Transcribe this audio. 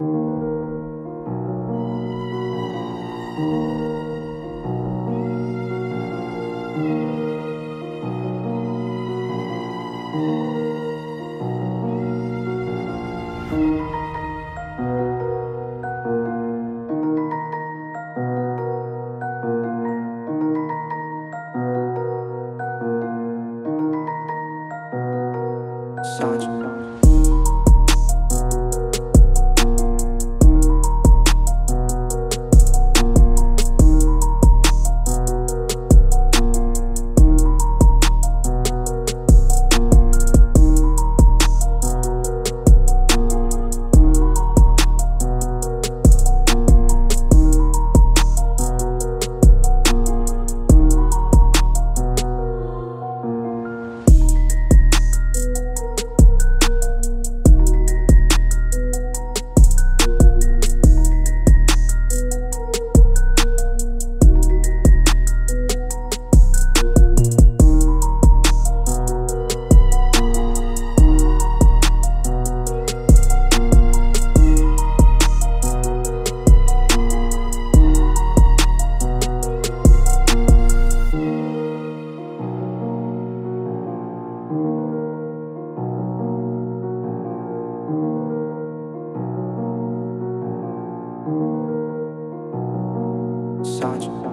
Xa 暴雨 such